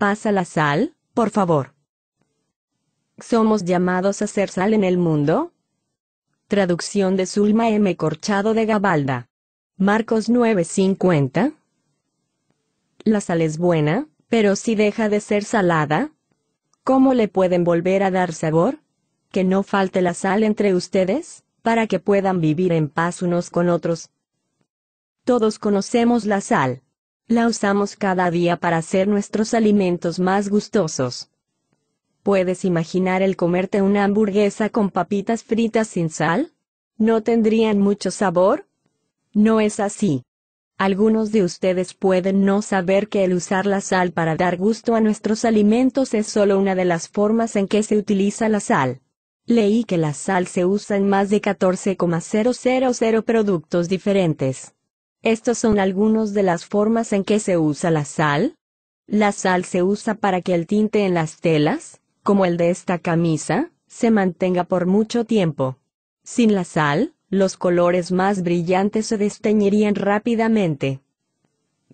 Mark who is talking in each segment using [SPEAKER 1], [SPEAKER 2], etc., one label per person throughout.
[SPEAKER 1] Pasa la sal, por favor. ¿Somos llamados a ser sal en el mundo? Traducción de Zulma M. Corchado de Gabalda. Marcos 9:50. La sal es buena, pero si deja de ser salada, ¿cómo le pueden volver a dar sabor? Que no falte la sal entre ustedes, para que puedan vivir en paz unos con otros. Todos conocemos la sal. La usamos cada día para hacer nuestros alimentos más gustosos. ¿Puedes imaginar el comerte una hamburguesa con papitas fritas sin sal? ¿No tendrían mucho sabor? No es así. Algunos de ustedes pueden no saber que el usar la sal para dar gusto a nuestros alimentos es solo una de las formas en que se utiliza la sal. Leí que la sal se usa en más de 14,000 productos diferentes. Estos son algunos de las formas en que se usa la sal. La sal se usa para que el tinte en las telas, como el de esta camisa, se mantenga por mucho tiempo. Sin la sal, los colores más brillantes se desteñirían rápidamente.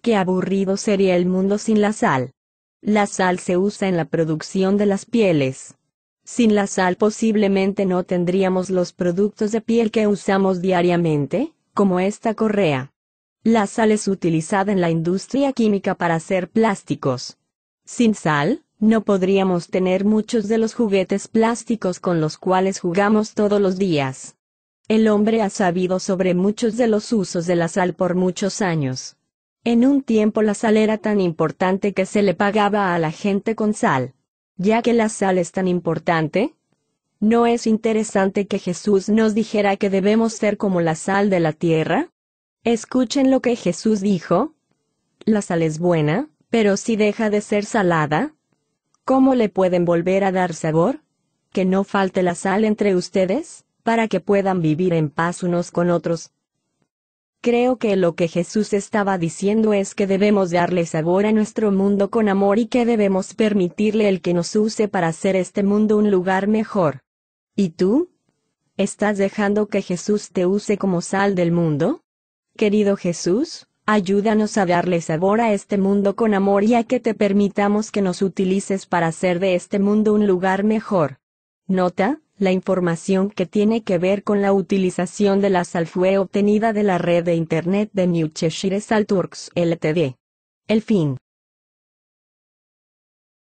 [SPEAKER 1] Qué aburrido sería el mundo sin la sal. La sal se usa en la producción de las pieles. Sin la sal posiblemente no tendríamos los productos de piel que usamos diariamente, como esta correa. La sal es utilizada en la industria química para hacer plásticos. Sin sal, no podríamos tener muchos de los juguetes plásticos con los cuales jugamos todos los días. El hombre ha sabido sobre muchos de los usos de la sal por muchos años. En un tiempo la sal era tan importante que se le pagaba a la gente con sal. Ya que la sal es tan importante, ¿no es interesante que Jesús nos dijera que debemos ser como la sal de la tierra? Escuchen lo que Jesús dijo. La sal es buena, pero si deja de ser salada, ¿cómo le pueden volver a dar sabor? ¿Que no falte la sal entre ustedes? para que puedan vivir en paz unos con otros. Creo que lo que Jesús estaba diciendo es que debemos darle sabor a nuestro mundo con amor y que debemos permitirle el que nos use para hacer este mundo un lugar mejor. ¿Y tú? ¿Estás dejando que Jesús te use como sal del mundo? Querido Jesús, ayúdanos a darle sabor a este mundo con amor y a que te permitamos que nos utilices para hacer de este mundo un lugar mejor. Nota, la información que tiene que ver con la utilización de la sal fue obtenida de la red de Internet de New Cheshire Salt Ltd. El fin.